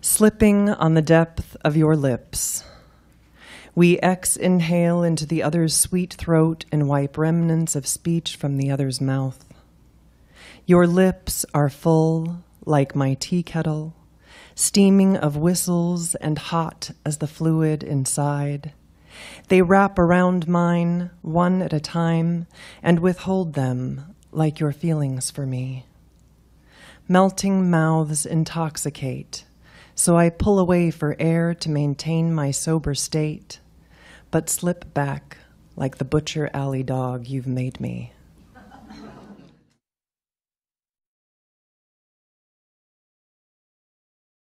slipping on the depth of your lips. We ex inhale into the other's sweet throat and wipe remnants of speech from the other's mouth. Your lips are full, like my tea kettle, steaming of whistles and hot as the fluid inside. They wrap around mine, one at a time, and withhold them, like your feelings for me. Melting mouths intoxicate, so I pull away for air to maintain my sober state, but slip back like the butcher alley dog you've made me.